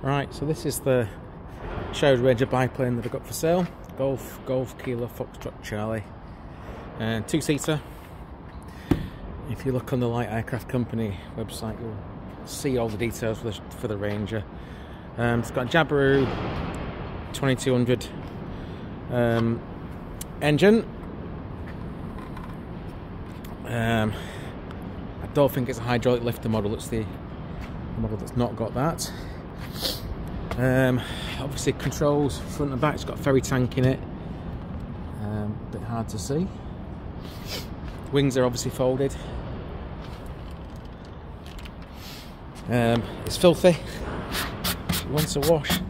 Right, so this is the Sherwood Ranger biplane that I've got for sale. Golf, Golf, Kilo, Foxtrot, Charlie. And two-seater. If you look on the Light Aircraft Company website, you'll see all the details for the, for the Ranger. Um, it's got a Jabiru 2200 um, engine. Um, I don't think it's a hydraulic lifter model, it's the model that's not got that. Um, obviously controls front and back, it's got ferry tank in it. Um, a bit hard to see. Wings are obviously folded. Um, it's filthy. It a wash.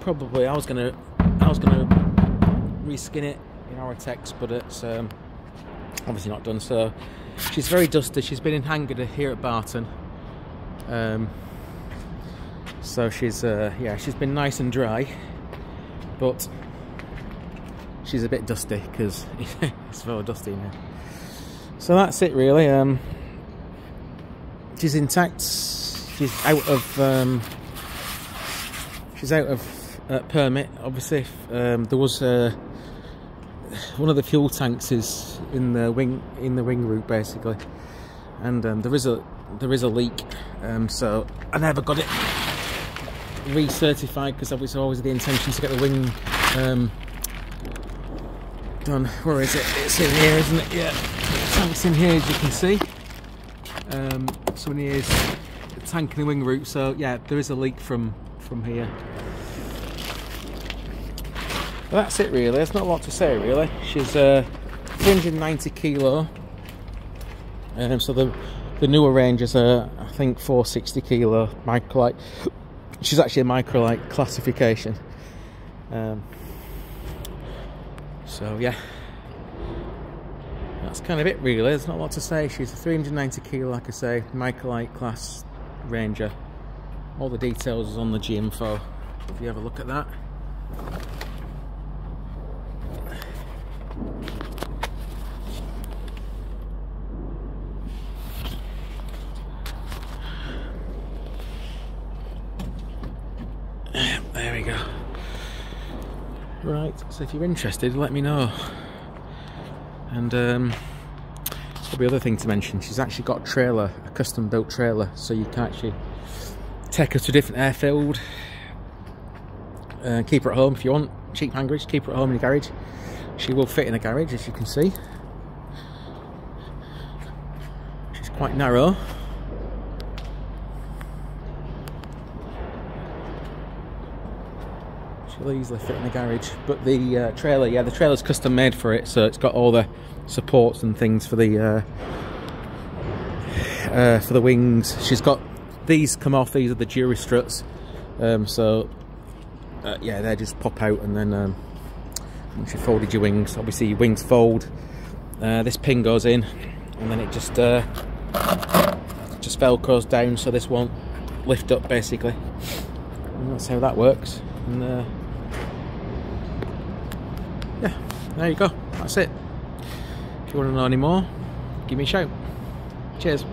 Probably I was gonna I was gonna reskin it in Oratex, but it's um, obviously not done so. She's very dusty. She's been in hangar here at Barton. Um, so she's uh, yeah, she's been nice and dry, but she's a bit dusty because it's so dusty now. So that's it really. Um, she's intact. She's out of um, she's out of uh, permit. Obviously, um, there was uh, one of the fuel tanks is in the wing in the wing root basically, and um, there is a there is a leak. Um, so I never got it recertified because obviously always the intention to get the wing um, done. Where is it? It's in here, isn't it? Yeah, the tank's in here as you can see. Um, so in here is the tank and the wing root. So yeah, there is a leak from from here. That's it really. There's not a lot to say really. She's uh, 390 kilo. Um, so the the newer Rangers are I think 460 kilo microlight. She's actually a microlight classification. Um, so yeah, that's kind of it really. There's not a lot to say. She's a 390 kilo, like I say, microlight class Ranger. All the details is on the G info. If you have a look at that. There we go. Right, so if you're interested, let me know. And um, probably other thing to mention, she's actually got a trailer, a custom built trailer, so you can actually take her to a different airfield, uh, keep her at home if you want. Cheap hangarage, keep her at home in the garage. She will fit in a garage, as you can see. She's quite narrow. She'll easily fit in the garage. But the uh, trailer, yeah, the trailer's custom made for it, so it's got all the supports and things for the uh, uh, for the wings. She's got these come off. These are the jury struts. Um, so uh, yeah, they just pop out, and then um, once you folded your wings, obviously your wings fold. Uh, this pin goes in, and then it just uh, just velcros down, so this won't lift up basically. And that's how that works. And uh, yeah, there you go. That's it. If you want to know any more, give me a shout. Cheers.